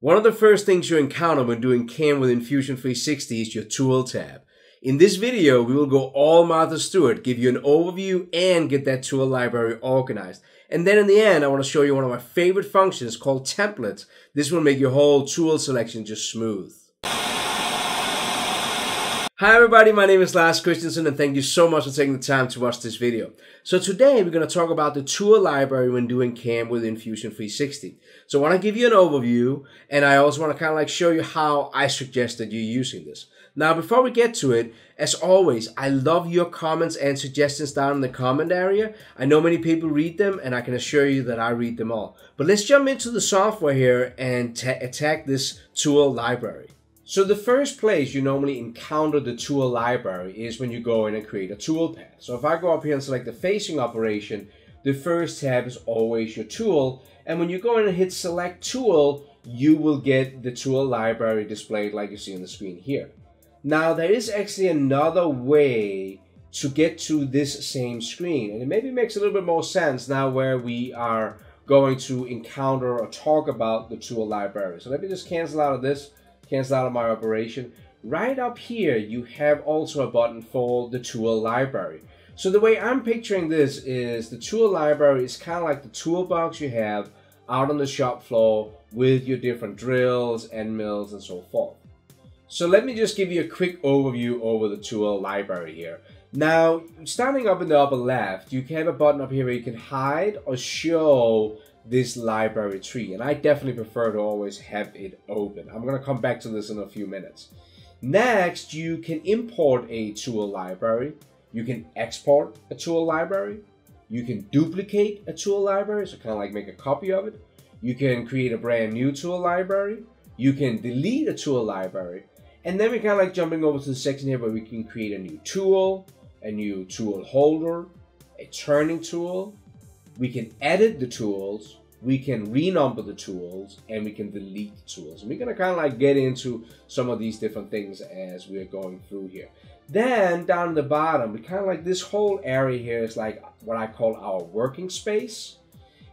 One of the first things you encounter when doing CAM within Fusion 360 is your Tool tab. In this video, we will go all Martha Stewart, give you an overview and get that tool library organized. And then in the end, I want to show you one of my favorite functions called templates. This will make your whole tool selection just smooth. Hi everybody, my name is Lars Christensen and thank you so much for taking the time to watch this video. So today we're going to talk about the tool library when doing CAM within Fusion 360. So I want to give you an overview and I also want to kind of like show you how I suggest that you're using this. Now before we get to it, as always, I love your comments and suggestions down in the comment area. I know many people read them and I can assure you that I read them all. But let's jump into the software here and attack this tool library. So the first place you normally encounter the tool library is when you go in and create a toolpath. So if I go up here and select the facing operation, the first tab is always your tool. And when you go in and hit select tool, you will get the tool library displayed like you see on the screen here. Now there is actually another way to get to this same screen. And it maybe makes a little bit more sense now where we are going to encounter or talk about the tool library. So let me just cancel out of this cancel out of my operation. Right up here, you have also a button for the tool library. So the way I'm picturing this is the tool library is kind of like the toolbox you have out on the shop floor with your different drills, end mills, and so forth. So let me just give you a quick overview over the tool library here. Now, starting up in the upper left, you can have a button up here where you can hide or show this library tree. And I definitely prefer to always have it open. I'm going to come back to this in a few minutes. Next, you can import a tool library. You can export a tool library. You can duplicate a tool library, so kind of like make a copy of it. You can create a brand new tool library. You can delete a tool library. And then we're kind of like jumping over to the section here where we can create a new tool, a new tool holder, a turning tool. We can edit the tools we can renumber the tools and we can delete the tools. And we're gonna kind of like get into some of these different things as we're going through here. Then down the bottom, we kind of like this whole area here is like what I call our working space.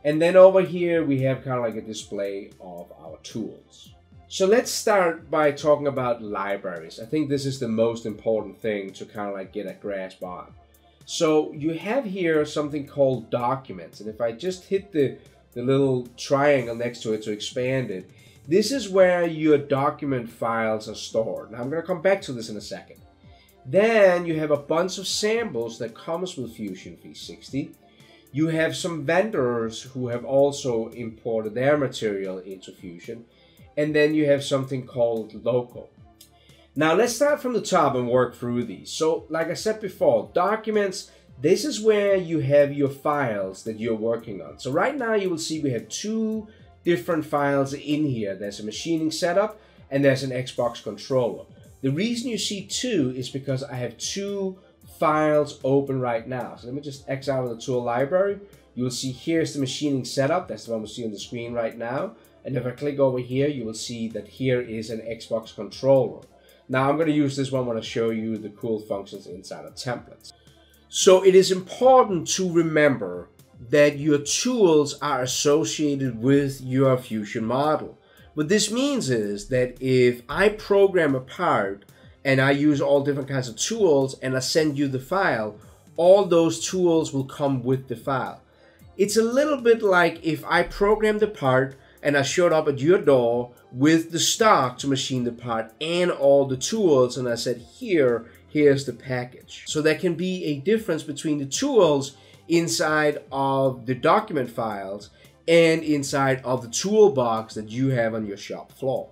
And then over here, we have kind of like a display of our tools. So let's start by talking about libraries. I think this is the most important thing to kind of like get a grasp on. So you have here something called documents. And if I just hit the the little triangle next to it to expand it. This is where your document files are stored. Now I'm going to come back to this in a second. Then you have a bunch of samples that comes with Fusion 360. You have some vendors who have also imported their material into Fusion. And then you have something called local. Now let's start from the top and work through these. So like I said before, documents this is where you have your files that you're working on. So right now you will see we have two different files in here. There's a machining setup and there's an Xbox controller. The reason you see two is because I have two files open right now. So let me just X out of the tool library. You will see here's the machining setup. That's the one we see on the screen right now. And if I click over here, you will see that here is an Xbox controller. Now I'm going to use this one when I show you the cool functions inside of templates. So it is important to remember that your tools are associated with your Fusion model. What this means is that if I program a part and I use all different kinds of tools and I send you the file, all those tools will come with the file. It's a little bit like if I program the part and I showed up at your door with the stock to machine the part and all the tools and I said, here here's the package. So there can be a difference between the tools inside of the document files and inside of the toolbox that you have on your shop floor.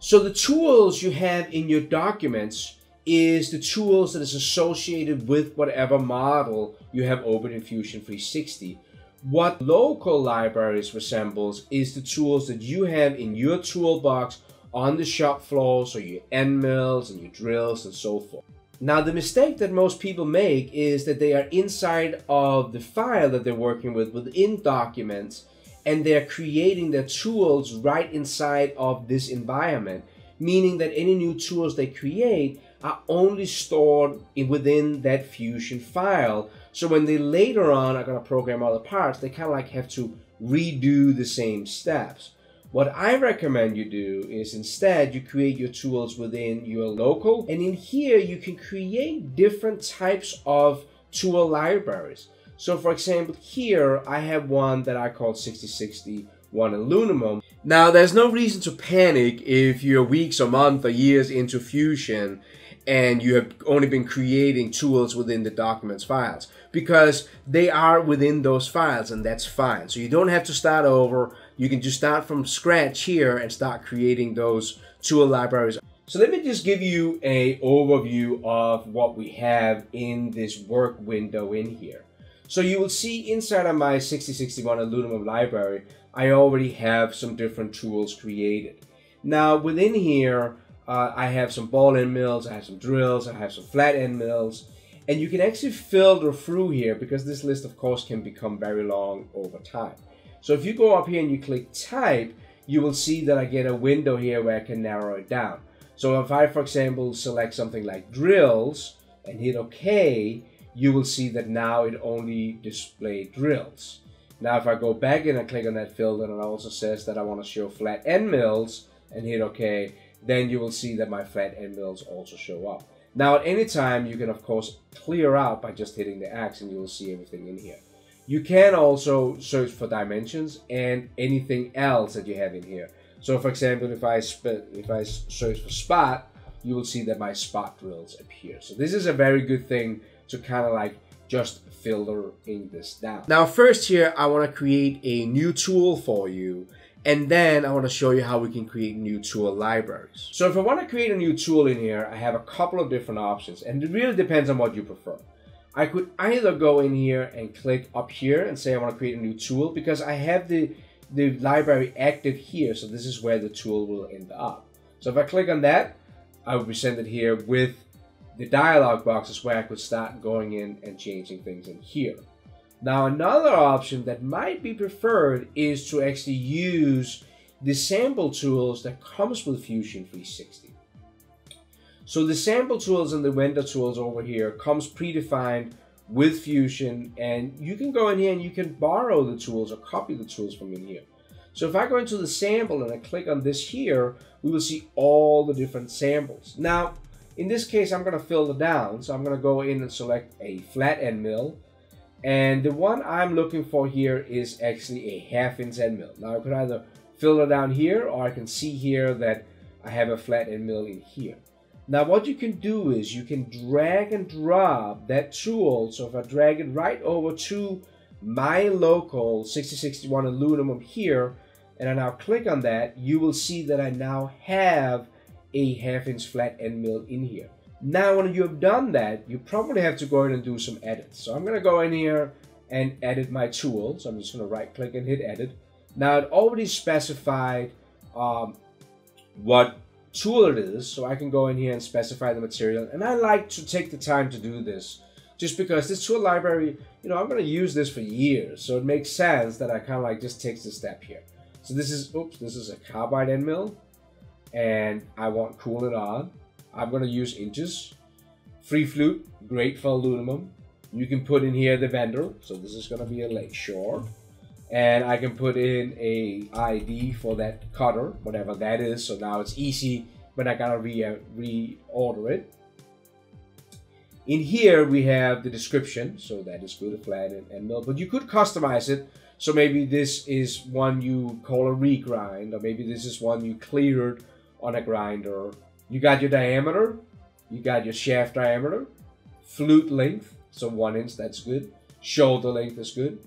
So the tools you have in your documents is the tools that is associated with whatever model you have open in Fusion 360. What local libraries resembles is the tools that you have in your toolbox on the shop floor, so your end mills and your drills and so forth. Now, the mistake that most people make is that they are inside of the file that they're working with within documents and they're creating their tools right inside of this environment, meaning that any new tools they create are only stored within that Fusion file. So when they later on are going to program other parts, they kind of like have to redo the same steps. What I recommend you do is instead you create your tools within your local and in here you can create different types of tool libraries. So for example here I have one that I call 6060 one aluminum. Now there's no reason to panic if you're weeks or months or years into Fusion and you have only been creating tools within the documents files because they are within those files and that's fine. So you don't have to start over. You can just start from scratch here and start creating those tool libraries. So let me just give you a overview of what we have in this work window in here. So you will see inside of my 6061 aluminum library, I already have some different tools created. Now within here, uh, I have some ball end mills, I have some drills, I have some flat end mills. And you can actually filter through here because this list of course can become very long over time. So if you go up here and you click type, you will see that I get a window here where I can narrow it down. So if I, for example, select something like drills and hit OK, you will see that now it only display drills. Now if I go back and click on that filter and it also says that I want to show flat end mills and hit OK, then you will see that my flat end mills also show up. Now at any time you can of course clear out by just hitting the X and you will see everything in here. You can also search for dimensions and anything else that you have in here. So for example, if I if I search for spot, you will see that my spot drills appear. So this is a very good thing to kind of like just filtering this down. Now first here, I want to create a new tool for you and then I want to show you how we can create new tool libraries. So if I want to create a new tool in here, I have a couple of different options and it really depends on what you prefer. I could either go in here and click up here and say I want to create a new tool because I have the, the library active here. So this is where the tool will end up. So if I click on that, I will be sent it here with the dialog boxes where I could start going in and changing things in here. Now another option that might be preferred is to actually use the sample tools that comes with Fusion 360. So the sample tools and the vendor tools over here comes predefined with Fusion and you can go in here and you can borrow the tools or copy the tools from in here. So if I go into the sample and I click on this here, we will see all the different samples. Now, in this case, I'm going to fill filter down. So I'm going to go in and select a flat end mill. And the one I'm looking for here is actually a half inch end mill. Now I could either filter down here or I can see here that I have a flat end mill in here. Now what you can do is you can drag and drop that tool. So if I drag it right over to my local 6061 aluminum here, and I now click on that, you will see that I now have a half inch flat end mill in here. Now, when you have done that, you probably have to go in and do some edits. So I'm going to go in here and edit my tool. So I'm just going to right click and hit edit. Now, it already specified um, what tool it is. So I can go in here and specify the material. And I like to take the time to do this just because this tool library, you know, I'm going to use this for years. So it makes sense that I kind of like just takes a step here. So this is, oops, this is a carbide end mill. And I want cool it on. I'm going to use inches. Free flute, great for aluminum. You can put in here the vendor. So this is going to be a Lakeshore. And I can put in a ID for that cutter, whatever that is. So now it's easy when I gotta re reorder it. In here we have the description, so that is good, flat and, and mill. But you could customize it. So maybe this is one you call a regrind, or maybe this is one you cleared on a grinder, you got your diameter, you got your shaft diameter, flute length, so one inch, that's good. Shoulder length is good.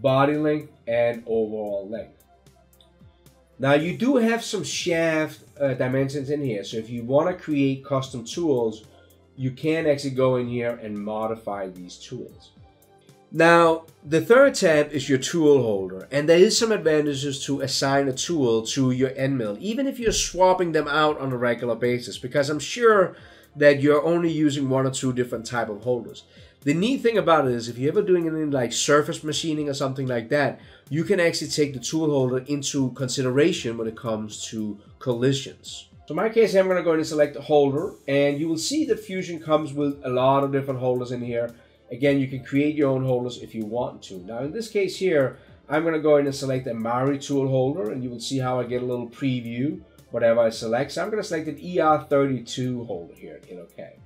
Body length and overall length. Now you do have some shaft uh, dimensions in here. So if you want to create custom tools, you can actually go in here and modify these tools. Now, the third tab is your tool holder, and there is some advantages to assign a tool to your end mill, even if you're swapping them out on a regular basis, because I'm sure that you're only using one or two different type of holders. The neat thing about it is if you're ever doing anything like surface machining or something like that, you can actually take the tool holder into consideration when it comes to collisions. So in my case, I'm going to go and select a holder, and you will see that Fusion comes with a lot of different holders in here Again, you can create your own holders if you want to. Now, in this case here, I'm going to go in and select a Maritool holder and you will see how I get a little preview whatever I select. So I'm going to select an ER32 holder here hit OK.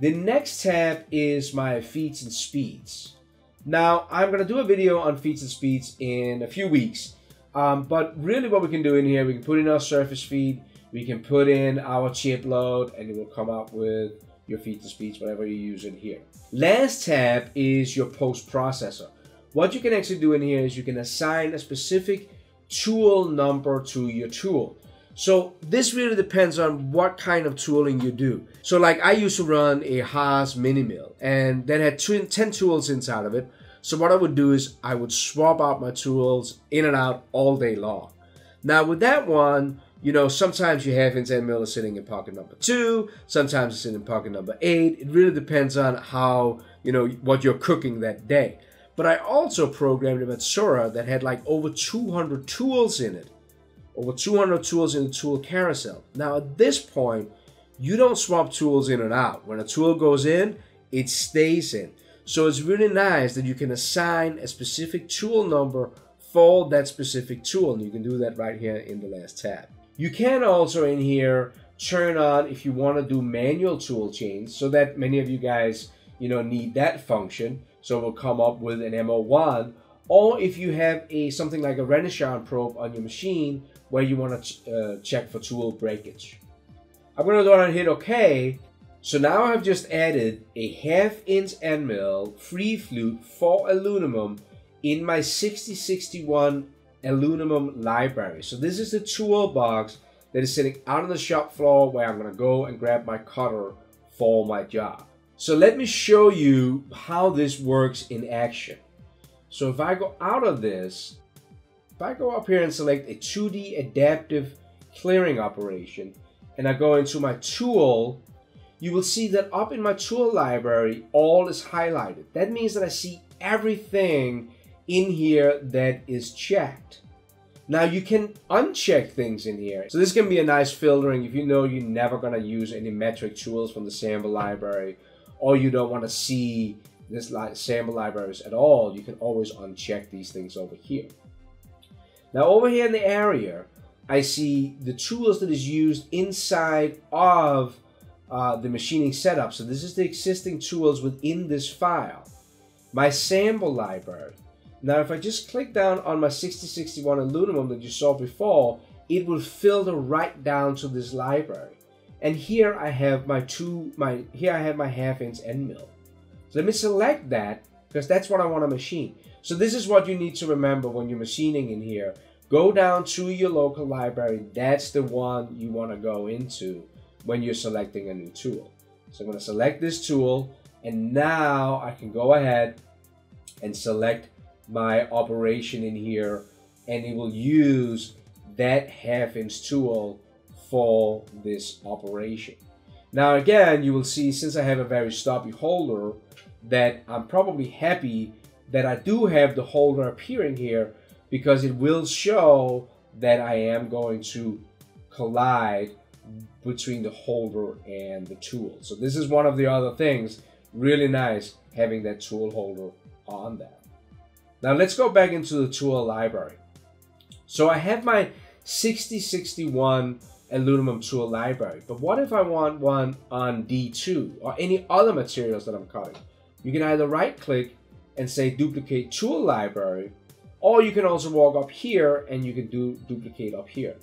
The next tab is my feeds and speeds. Now I'm going to do a video on feeds and speeds in a few weeks. Um, but really what we can do in here, we can put in our surface feed, we can put in our chip load and it will come up with your feeds and speeds, whatever you use in here. Last tab is your post processor. What you can actually do in here is you can assign a specific tool number to your tool. So this really depends on what kind of tooling you do. So like I used to run a Haas mini mill and that had 10 tools inside of it. So what I would do is I would swap out my tools in and out all day long. Now with that one, you know, sometimes you have inch end mill sitting in pocket number two, sometimes it's in pocket number eight. It really depends on how, you know, what you're cooking that day. But I also programmed a Matsuura that had like over 200 tools in it. Over 200 tools in the tool carousel. Now at this point, you don't swap tools in and out. When a tool goes in, it stays in. So it's really nice that you can assign a specific tool number for that specific tool. And you can do that right here in the last tab. You can also in here turn on if you want to do manual tool chains so that many of you guys you know need that function so we'll come up with an M01. Or if you have a something like a Renishaw probe on your machine where you want to ch uh, check for tool breakage. I'm going to go ahead and hit OK. So now I've just added a half inch end mill free flute for aluminum in my 6061 aluminum library. So this is the toolbox that is sitting out on the shop floor where I'm going to go and grab my cutter for my job. So let me show you how this works in action. So if I go out of this, if I go up here and select a 2D adaptive clearing operation, and I go into my tool, you will see that up in my tool library, all is highlighted. That means that I see everything in here that is checked. Now you can uncheck things in here. So this can be a nice filtering if you know you're never gonna use any metric tools from the sample library or you don't want to see this li sample libraries at all, you can always uncheck these things over here. Now over here in the area, I see the tools that is used inside of uh, the machining setup. So this is the existing tools within this file. My sample library. Now if I just click down on my 6061 aluminum that you saw before, it will filter right down to this library. And here I have my two, my here I have my half inch end mill. So let me select that because that's what I want to machine. So this is what you need to remember when you're machining in here. Go down to your local library. That's the one you want to go into when you're selecting a new tool. So I'm going to select this tool and now I can go ahead and select my operation in here and it will use that half inch tool for this operation. Now again, you will see since I have a very stubby holder that I'm probably happy that I do have the holder appearing here because it will show that I am going to collide between the holder and the tool. So this is one of the other things, really nice having that tool holder on there. Now let's go back into the tool library. So I have my 6061 aluminum tool library. But what if I want one on D2 or any other materials that I'm cutting? You can either right click and say duplicate tool library, or you can also walk up here and you can do duplicate up here.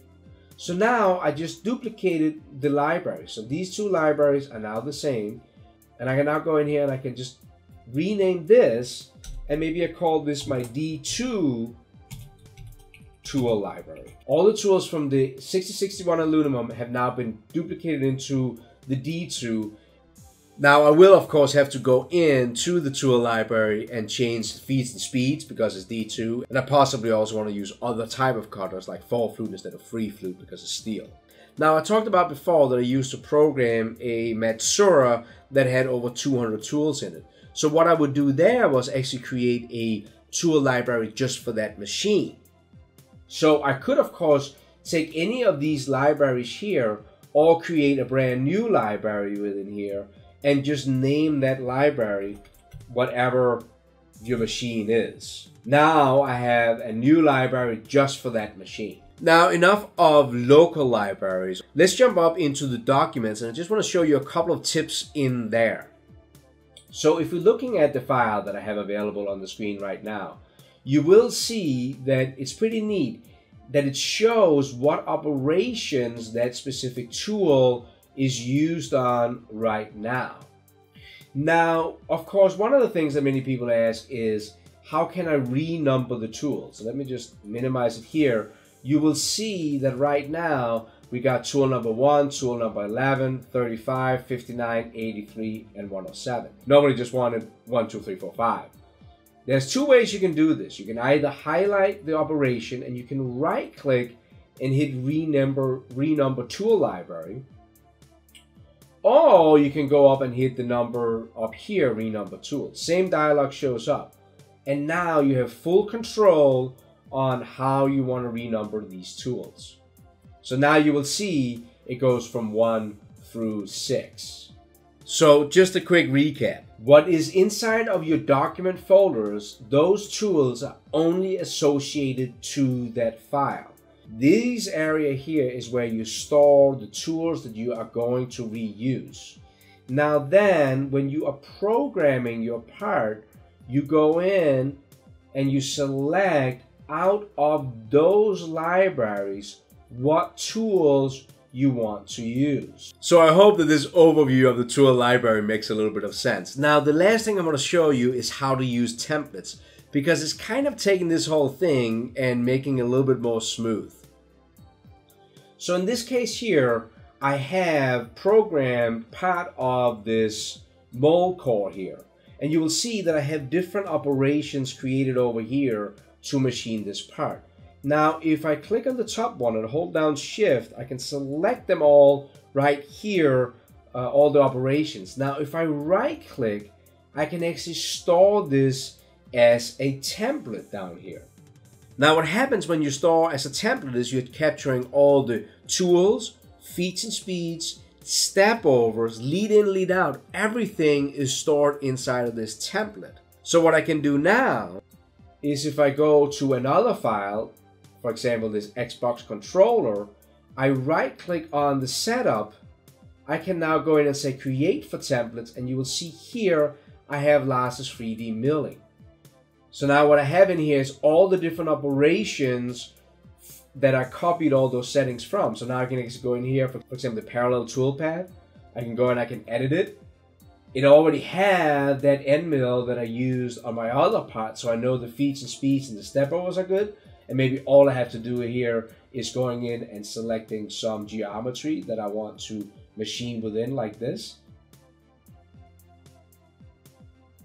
So now I just duplicated the library. So these two libraries are now the same. And I can now go in here and I can just rename this and maybe I call this my D2 tool library. All the tools from the 6061 aluminum have now been duplicated into the D2. Now I will of course have to go into the tool library and change the feeds and speeds because it's D2 and I possibly also want to use other type of cutters like fall flute instead of free flute because it's steel. Now I talked about before that I used to program a Matsuura that had over 200 tools in it. So what I would do there was actually create a tool library just for that machine. So I could, of course, take any of these libraries here or create a brand new library within here and just name that library whatever your machine is. Now I have a new library just for that machine. Now enough of local libraries. Let's jump up into the documents and I just want to show you a couple of tips in there. So if you're looking at the file that I have available on the screen right now, you will see that it's pretty neat that it shows what operations that specific tool is used on right now. Now, of course, one of the things that many people ask is, how can I renumber the tool? So let me just minimize it here. You will see that right now, we got tool oh number 1, tool oh number 11, 35, 59, 83, and 107. Nobody just wanted 1, 2, 3, 4, 5. There's two ways you can do this. You can either highlight the operation and you can right click and hit renumber, renumber tool library. Or you can go up and hit the number up here, renumber tool. Same dialog shows up. And now you have full control on how you want to renumber these tools. So now you will see it goes from 1 through 6. So just a quick recap. What is inside of your document folders, those tools are only associated to that file. This area here is where you store the tools that you are going to reuse. Now then, when you are programming your part, you go in and you select out of those libraries what tools you want to use. So I hope that this overview of the tool library makes a little bit of sense. Now the last thing I'm going to show you is how to use templates because it's kind of taking this whole thing and making it a little bit more smooth. So in this case here, I have programmed part of this mold core here. And you will see that I have different operations created over here to machine this part. Now, if I click on the top one and hold down shift, I can select them all right here, uh, all the operations. Now, if I right click, I can actually store this as a template down here. Now, what happens when you store as a template is you're capturing all the tools, feeds and speeds, step overs, lead in, lead out. Everything is stored inside of this template. So what I can do now is if I go to another file for example, this Xbox controller, I right click on the setup, I can now go in and say create for templates and you will see here I have Lars's 3D milling. So now what I have in here is all the different operations that I copied all those settings from. So now I can go in here, for, for example, the parallel toolpath. I can go and I can edit it. It already had that end mill that I used on my other part, so I know the feeds and speeds and the step overs are good and maybe all I have to do here is going in and selecting some geometry that I want to machine within like this.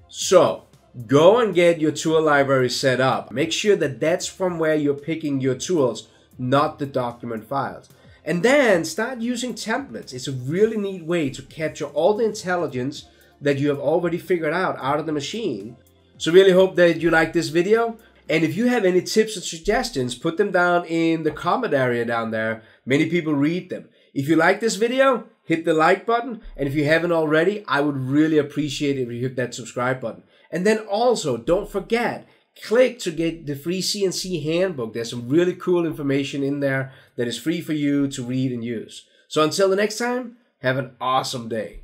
So go and get your tool library set up. Make sure that that's from where you're picking your tools, not the document files. And then start using templates. It's a really neat way to capture all the intelligence that you have already figured out out of the machine. So really hope that you like this video. And if you have any tips or suggestions, put them down in the comment area down there. Many people read them. If you like this video, hit the like button. And if you haven't already, I would really appreciate it if you hit that subscribe button. And then also, don't forget, click to get the free CNC handbook. There's some really cool information in there that is free for you to read and use. So until the next time, have an awesome day.